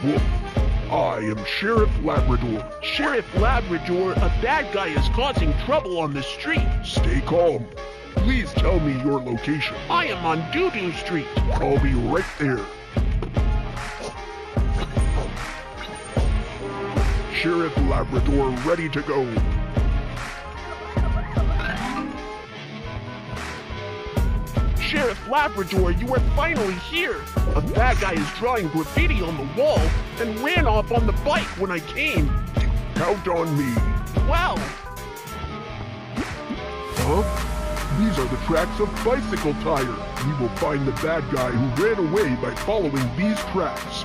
I am Sheriff Labrador. Sheriff Labrador, a bad guy is causing trouble on the street. Stay calm. Please tell me your location. I am on Doo-Doo Street. I'll be right there. Sheriff Labrador ready to go. Labrador, you are finally here. A bad guy is drawing graffiti on the wall and ran off on the bike when I came. Count on me. Well, Huh? These are the tracks of Bicycle Tire. We will find the bad guy who ran away by following these tracks.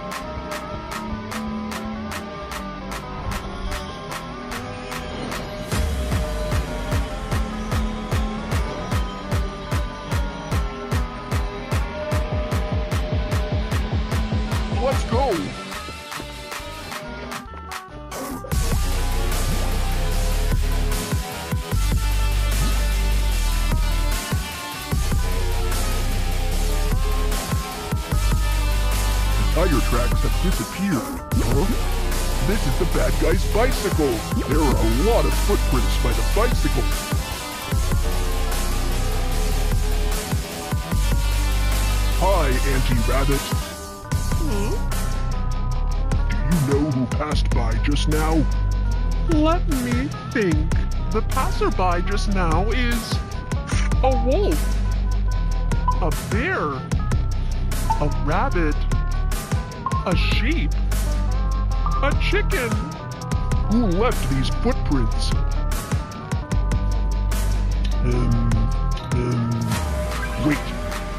Tire tracks have disappeared. Huh? This is the bad guy's bicycle. There are a lot of footprints by the bicycle. Hi, Auntie Rabbit. Hmm? Do you know who passed by just now? let me think. The passerby just now is a wolf, a bear, a rabbit, a sheep, a chicken. Who left these footprints? Um, um, wait.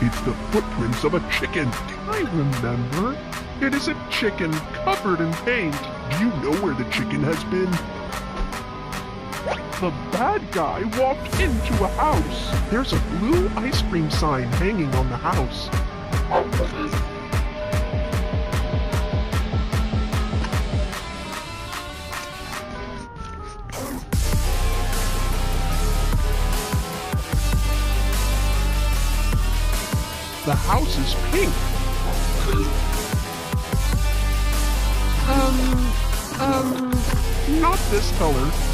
It's the footprints of a chicken. I remember. It is a chicken covered in paint. Do you know where the chicken has been? The bad guy walked into a house. There's a blue ice cream sign hanging on the house. The house is pink. Um, um, not this color.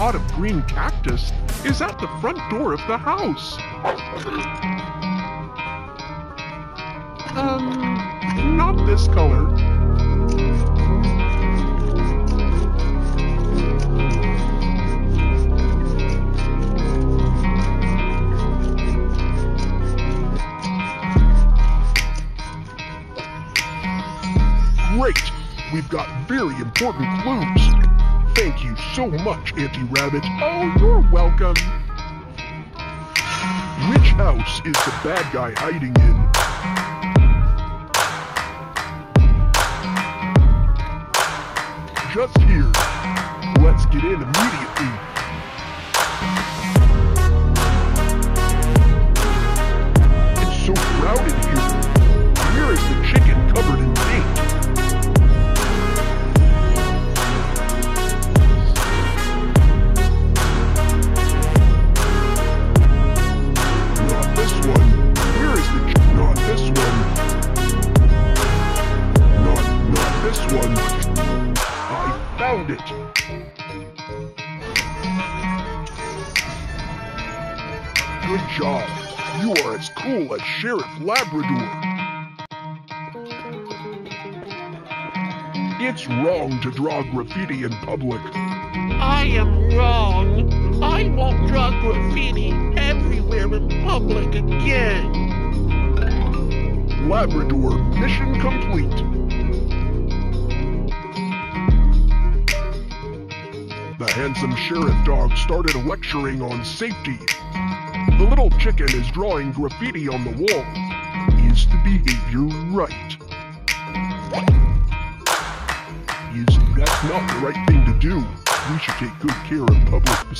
Pot of green cactus is at the front door of the house. Um, not this color. Great! We've got very important clues. Thank you so much, Auntie Rabbit. Oh, you're welcome. Which house is the bad guy hiding in? Just here. Let's get in immediately. Good job. You are as cool as Sheriff Labrador. It's wrong to draw graffiti in public. I am wrong. I won't draw graffiti everywhere in public again. Labrador, mission complete. The handsome sheriff dog started lecturing on safety. The little chicken is drawing graffiti on the wall. Is the behavior right? Is that's not the right thing to do? We should take good care of public